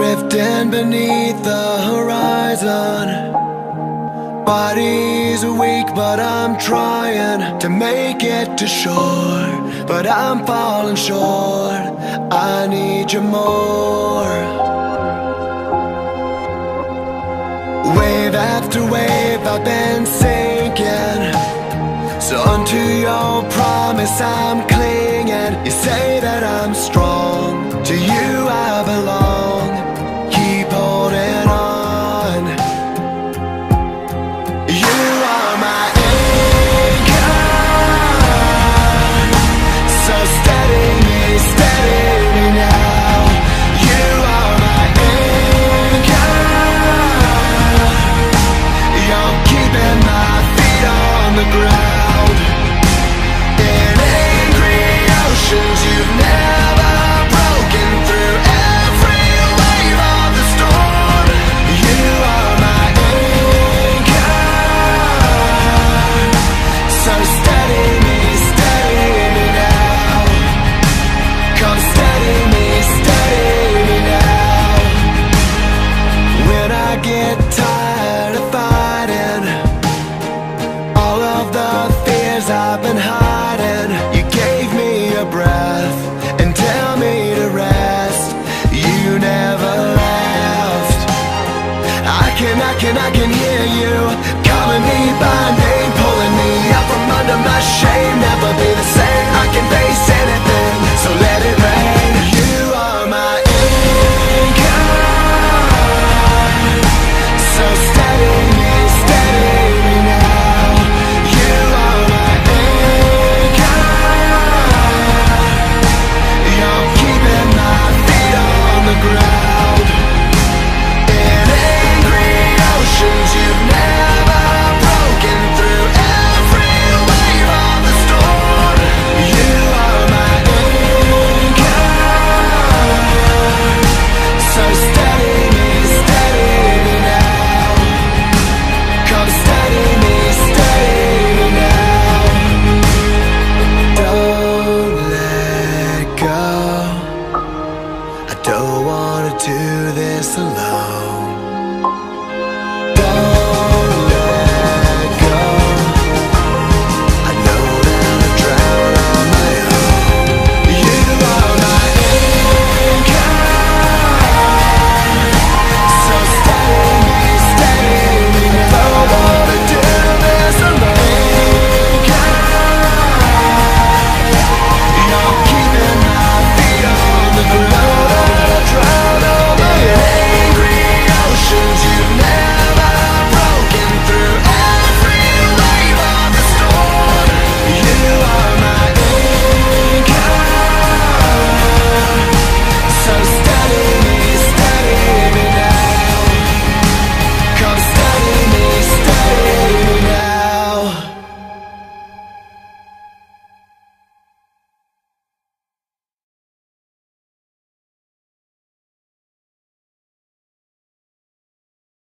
Drifting beneath the horizon. Body's weak but I'm trying to make it to shore. But I'm falling short, I need you more. Wave after wave I've been sinking. So unto your promise I'm And I can hear you. 散了